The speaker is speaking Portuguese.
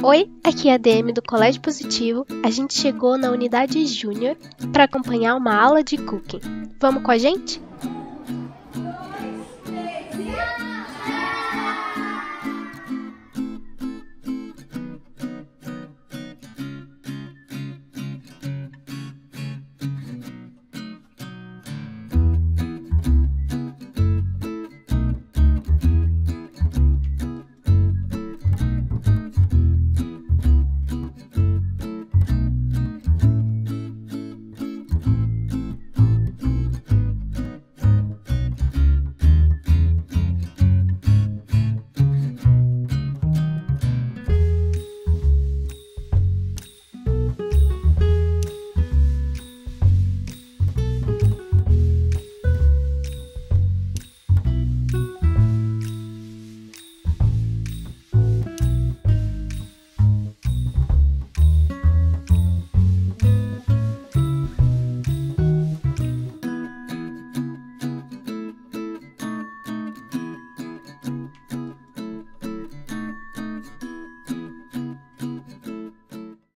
Oi, aqui é a DM do Colégio Positivo. A gente chegou na unidade Júnior para acompanhar uma aula de cooking. Vamos com a gente? Um, dois, três, e...